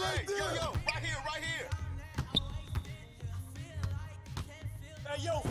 right there. Yo, yo, right here, right here. Hey, yo,